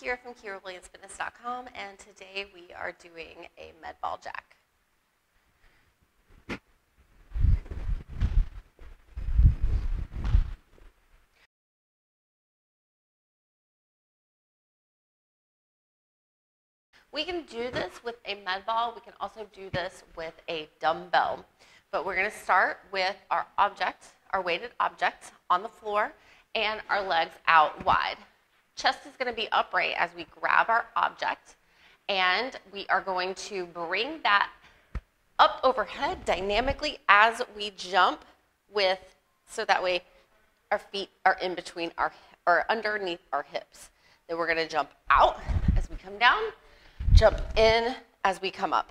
Kyra from KyraWilliamsFitness.com, and today we are doing a med ball jack. We can do this with a med ball. We can also do this with a dumbbell. But we're going to start with our object, our weighted object on the floor, and our legs out wide. Chest is going to be upright as we grab our object, and we are going to bring that up overhead dynamically as we jump with, so that way our feet are in between our, or underneath our hips. Then we're going to jump out as we come down jump in as we come up.